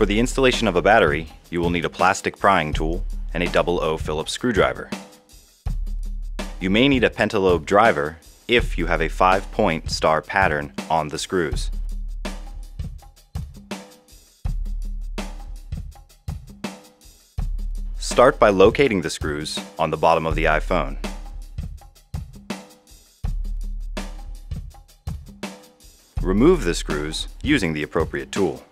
For the installation of a battery, you will need a plastic prying tool and a double O Phillips screwdriver. You may need a pentalobe driver if you have a 5-point star pattern on the screws. Start by locating the screws on the bottom of the iPhone. Remove the screws using the appropriate tool.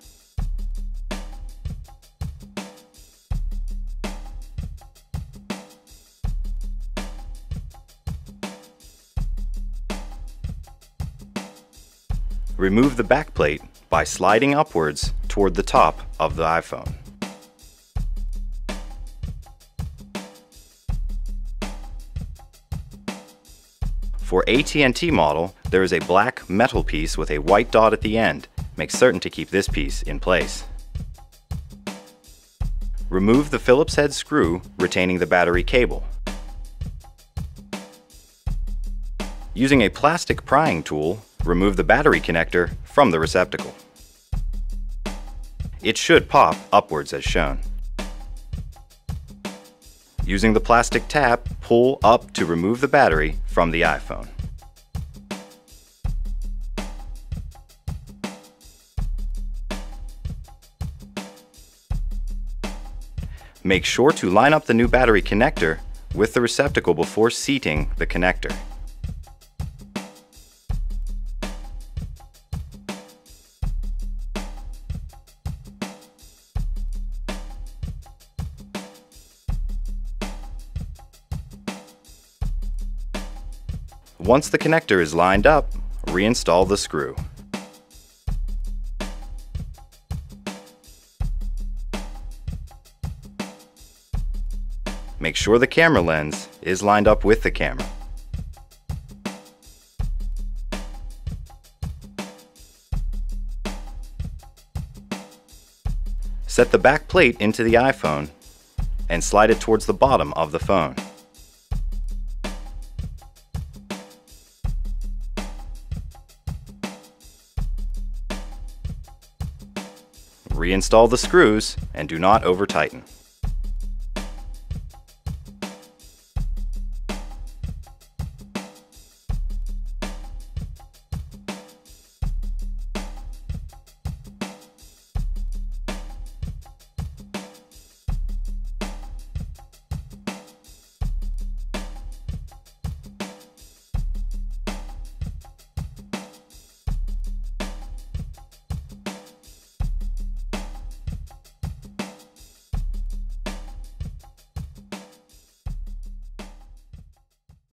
Remove the backplate by sliding upwards toward the top of the iPhone. For AT&T model, there is a black metal piece with a white dot at the end. Make certain to keep this piece in place. Remove the Phillips head screw retaining the battery cable. Using a plastic prying tool, remove the battery connector from the receptacle. It should pop upwards as shown. Using the plastic tap, pull up to remove the battery from the iPhone. Make sure to line up the new battery connector with the receptacle before seating the connector. Once the connector is lined up, reinstall the screw. Make sure the camera lens is lined up with the camera. Set the back plate into the iPhone and slide it towards the bottom of the phone. Reinstall the screws and do not over tighten.